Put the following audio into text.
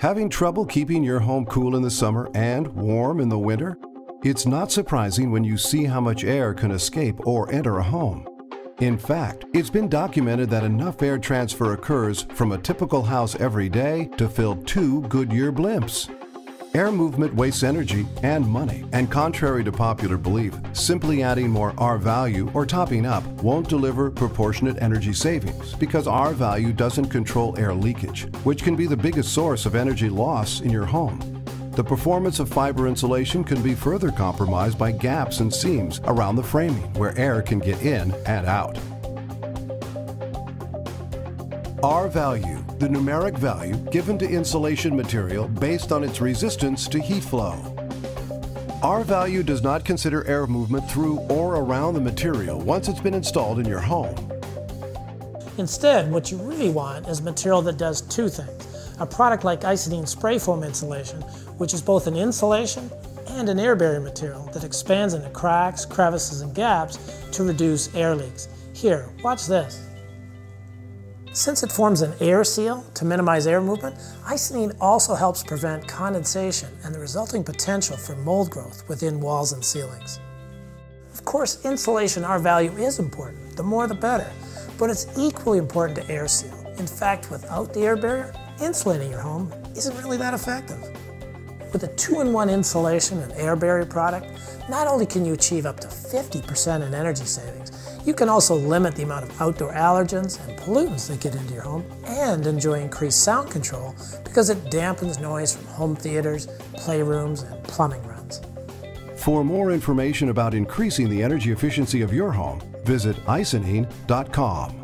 Having trouble keeping your home cool in the summer and warm in the winter? It's not surprising when you see how much air can escape or enter a home. In fact, it's been documented that enough air transfer occurs from a typical house every day to fill two Goodyear blimps. Air movement wastes energy and money, and contrary to popular belief, simply adding more R value or topping up won't deliver proportionate energy savings because R value doesn't control air leakage, which can be the biggest source of energy loss in your home. The performance of fiber insulation can be further compromised by gaps and seams around the framing where air can get in and out. R value, the numeric value given to insulation material based on its resistance to heat flow. R value does not consider air movement through or around the material once it's been installed in your home. Instead, what you really want is material that does two things. A product like Icynene spray foam insulation, which is both an insulation and an air barrier material that expands into cracks, crevices, and gaps to reduce air leaks. Here, watch this. Since it forms an air seal to minimize air movement, Icynene also helps prevent condensation and the resulting potential for mold growth within walls and ceilings. Of course, insulation R value is important, the more the better, but it's equally important to air seal. In fact, without the air barrier, insulating your home isn't really that effective. With a two-in-one insulation and air barrier product, not only can you achieve up to 50% in energy savings, you can also limit the amount of outdoor allergens and pollutants that get into your home and enjoy increased sound control because it dampens noise from home theaters, playrooms, and plumbing runs. For more information about increasing the energy efficiency of your home, visit icynene.com.